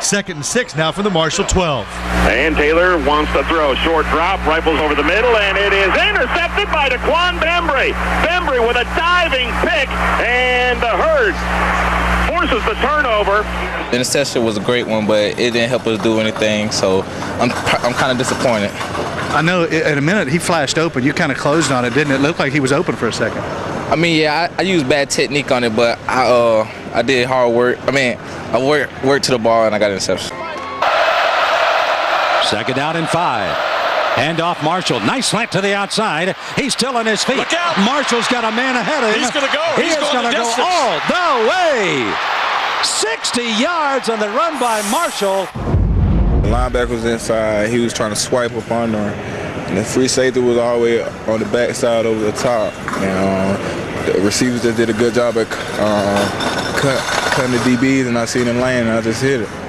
Second and six now from the Marshall 12. And Taylor wants to throw. A short drop, rifles over the middle, and it is intercepted by Daquan Bembry. Bembry with a diving pick, and the herd forces the turnover. The interception was a great one, but it didn't help us do anything, so I'm, I'm kind of disappointed. I know in a minute he flashed open. You kind of closed on it, didn't it? Look like he was open for a second. I mean, yeah, I, I used bad technique on it, but I uh I did hard work. I mean, I worked worked to the ball and I got interception. Second down and five. Hand off Marshall. Nice slant to the outside. He's still on his feet. Look out. Marshall's got a man ahead of him. He's gonna go. He He's is going going the to go distance. all the way. 60 yards on the run by Marshall. The linebacker was inside. He was trying to swipe up under him. And the free safety was all the way on the backside over the top. And uh, the receivers just did a good job at uh, cut, cutting the DBs, and I seen him laying, and I just hit it.